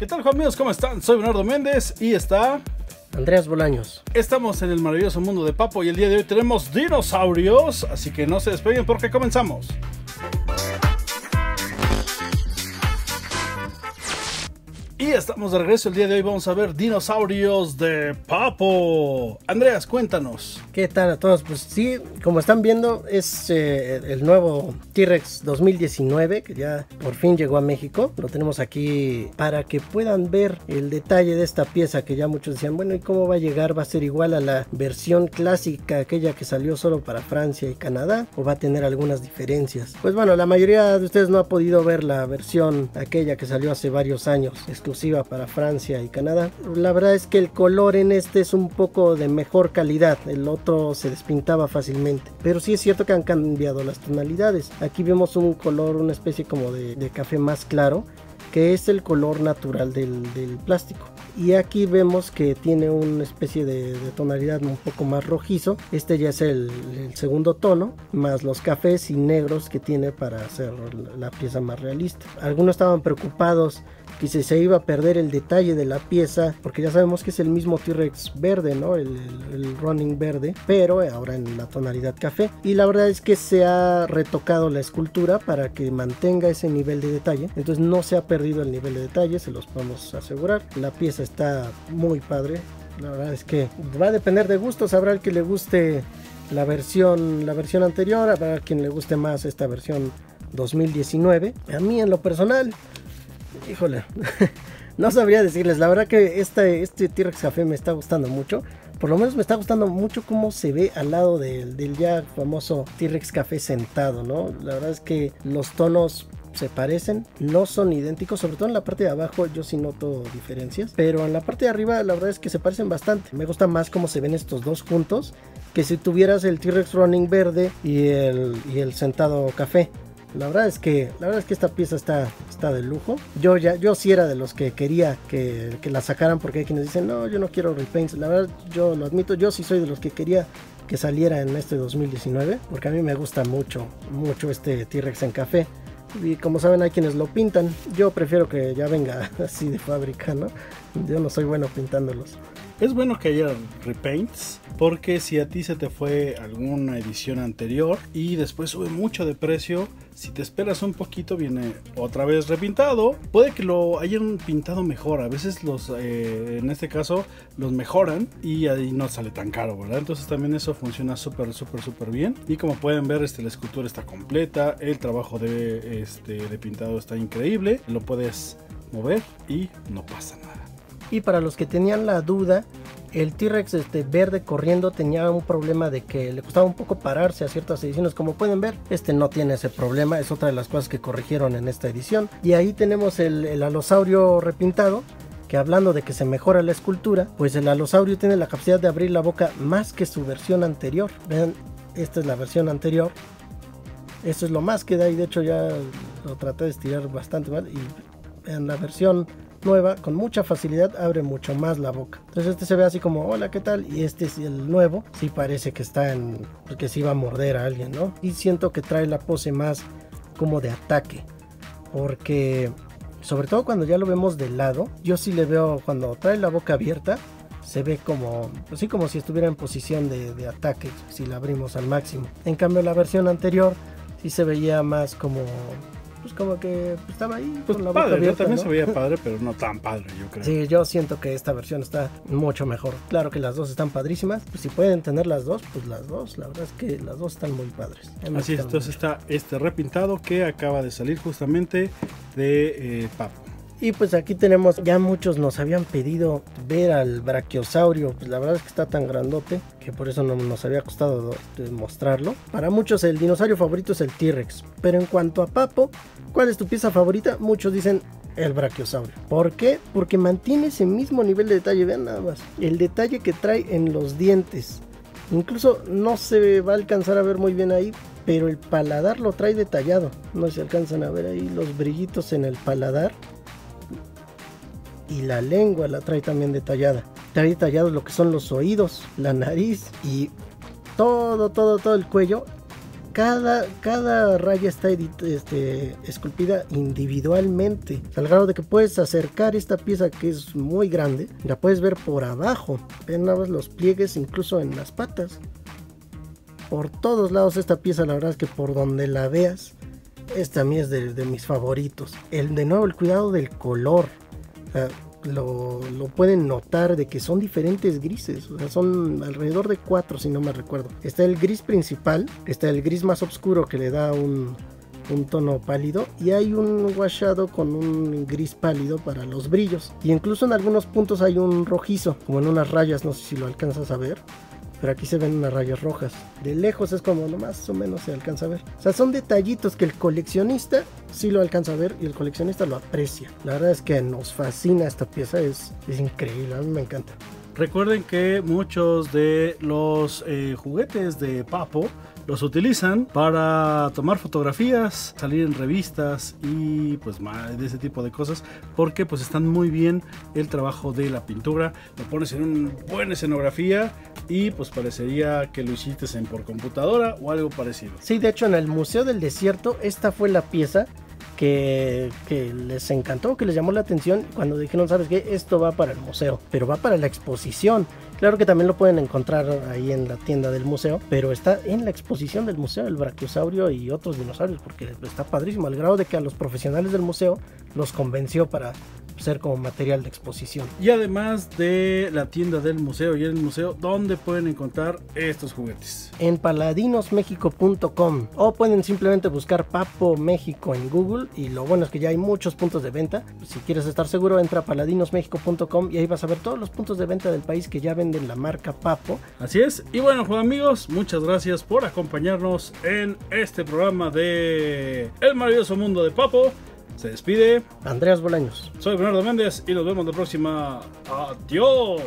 ¿Qué tal, amigos? ¿Cómo están? Soy Bernardo Méndez y está... Andreas Bolaños. Estamos en el maravilloso mundo de Papo y el día de hoy tenemos dinosaurios, así que no se despeguen porque comenzamos. Y estamos de regreso el día de hoy. Vamos a ver dinosaurios de Papo. Andreas, cuéntanos. ¿Qué tal a todos? Pues sí, como están viendo, es eh, el nuevo T-Rex 2019 que ya por fin llegó a México. Lo tenemos aquí para que puedan ver el detalle de esta pieza que ya muchos decían, bueno, ¿y cómo va a llegar? ¿Va a ser igual a la versión clásica, aquella que salió solo para Francia y Canadá? ¿O va a tener algunas diferencias? Pues bueno, la mayoría de ustedes no ha podido ver la versión aquella que salió hace varios años para Francia y Canadá. La verdad es que el color en este es un poco de mejor calidad, el otro se despintaba fácilmente, pero sí es cierto que han cambiado las tonalidades. Aquí vemos un color, una especie como de, café más claro, que es el color natural del plástico y aquí vemos que tiene una especie de, de, tonalidad un poco más rojizo. Este ya es el, el, segundo tono más los cafés y negros que tiene para hacer la pieza más realista. Algunos estaban preocupados que si se iba a perder el detalle de la pieza porque ya sabemos que es el mismo T-Rex verde no el, el, el running verde pero ahora en la tonalidad café. Y la verdad es que se ha retocado la escultura para que mantenga ese nivel de detalle. Entonces no se ha perdido el nivel de detalle se los podemos asegurar. La pieza está muy padre. La verdad es que va a depender de gustos. Habrá el que le guste la versión, la versión anterior, habrá quien le guste más esta versión 2019. A mí en lo personal, híjole, no sabría decirles. La verdad que este, este T-Rex Café me está gustando mucho. Por lo menos me está gustando mucho cómo se ve al lado del, del ya famoso T-Rex Café sentado, ¿no? La verdad es que los tonos se parecen, no son idénticos, sobre todo en la parte de abajo yo sí noto diferencias, pero en la parte de arriba la verdad es que se parecen bastante. Me gusta más cómo se ven estos dos juntos que si tuvieras el T-Rex Running verde y el, y el sentado café. La verdad es que la verdad es que esta pieza está, está de lujo. Yo ya yo sí era de los que quería que, que la sacaran porque hay quienes dicen, "No, yo no quiero repaints." La verdad yo lo admito, yo sí soy de los que quería que saliera en este 2019 porque a mí me gusta mucho mucho este T-Rex en café. Y como saben hay quienes lo pintan. Yo prefiero que ya venga así de fábrica, ¿no? Yo no soy bueno pintándolos. Es bueno que haya repaints porque si a ti se te fue alguna edición anterior y después sube mucho de precio, si te esperas un poquito viene otra vez repintado. Puede que lo hayan pintado mejor. A veces los, eh, en este caso, los mejoran y ahí no sale tan caro, ¿verdad? Entonces también eso funciona súper, súper, súper bien. Y como pueden ver, este, la escultura está completa. El trabajo de, este, de pintado está increíble. Lo puedes mover y no pasa nada. Y para los que tenían la duda, el T-Rex este, verde corriendo tenía un problema de que le costaba un poco pararse a ciertas ediciones. Como pueden ver, este no tiene ese problema. Es otra de las cosas que corrigieron en esta edición. Y ahí tenemos el, el alosaurio repintado. Que hablando de que se mejora la escultura, pues el alosaurio tiene la capacidad de abrir la boca más que su versión anterior. Vean, esta es la versión anterior. Esto es lo más que da y de hecho ya lo traté de estirar bastante mal. Y vean la versión nueva con mucha facilidad abre mucho más la boca. Entonces este se ve así como, hola, ¿qué tal? Y este es el nuevo, sí parece que está en, que sí va a morder a alguien, ¿no? Y siento que trae la pose más como de ataque, porque sobre todo cuando ya lo vemos de lado, yo sí le veo cuando trae la boca abierta, se ve como, así como si estuviera en posición de, de ataque, si la abrimos al máximo. En cambio la versión anterior sí se veía más como pues como que estaba ahí pues con la padre, boca abierta, también ¿no? se veía padre, pero no tan padre, yo creo. Sí, yo siento que esta versión está mucho mejor. Claro que las dos están padrísimas. Pues si pueden tener las dos, pues las dos. La verdad es que las dos están muy padres. Así es, entonces está este repintado que acaba de salir justamente de eh, Papo. Y pues aquí tenemos, ya muchos nos habían pedido ver al brachiosaurio, pues la verdad es que está tan grandote que por eso no nos había costado mostrarlo. Para muchos el dinosaurio favorito es el T-Rex, pero en cuanto a Papo, ¿cuál es tu pieza favorita? Muchos dicen el brachiosaurio. ¿Por qué? Porque mantiene ese mismo nivel de detalle, vean nada más, el detalle que trae en los dientes. Incluso no se va a alcanzar a ver muy bien ahí, pero el paladar lo trae detallado. No se alcanzan a ver ahí los brillitos en el paladar y la lengua la trae también detallada. Trae detallado lo que son los oídos, la nariz y todo, todo, todo el cuello cada, cada raya está este, esculpida individualmente. Al grado de que puedes acercar esta pieza que es muy grande, la puedes ver por abajo. Ven nada más los pliegues incluso en las patas. Por todos lados esta pieza, la verdad es que por donde la veas, esta a mí es de, mis favoritos. El de nuevo, el cuidado del color. Lo, pueden notar de que son diferentes grises. Son alrededor de cuatro, si no me recuerdo. Está el gris principal, está el gris más oscuro que le da un, un tono pálido y hay un washado con un gris pálido para los brillos y incluso en algunos puntos hay un rojizo como en unas rayas no sé si lo alcanzas a ver pero aquí se ven unas rayas rojas. De lejos es como más o menos se alcanza a ver. O sea, son detallitos que el coleccionista sí lo alcanza a ver y el coleccionista lo aprecia. La verdad es que nos fascina esta pieza, es, es increíble, a mí me encanta. Recuerden que muchos de los eh, juguetes de Papo los utilizan para tomar fotografías, salir en revistas y pues de ese tipo de cosas porque pues están muy bien el trabajo de la pintura, lo pones en una buena escenografía y pues parecería que lo hiciste en por computadora o algo parecido. Sí, de hecho en el Museo del Desierto esta fue la pieza que, que, les encantó, que les llamó la atención cuando dijeron, sabes qué, esto va para el museo, pero va para la exposición. Claro que también lo pueden encontrar ahí en la tienda del museo, pero está en la exposición del museo, el brachiosaurio y otros dinosaurios, porque está padrísimo, al grado de que a los profesionales del museo los convenció para ser como material de exposición. Y además de la tienda del museo y el museo, ¿dónde pueden encontrar estos juguetes? En paladinosmexico.com o pueden simplemente buscar Papo México en Google y lo bueno es que ya hay muchos puntos de venta. Si quieres estar seguro, entra a paladinosmexico.com y ahí vas a ver todos los puntos de venta del país que ya venden la marca Papo. Así es. Y bueno, amigos, muchas gracias por acompañarnos en este programa de El maravilloso mundo de Papo. Se despide Andreas Bolaños. Soy Bernardo Méndez y nos vemos la próxima. Adiós.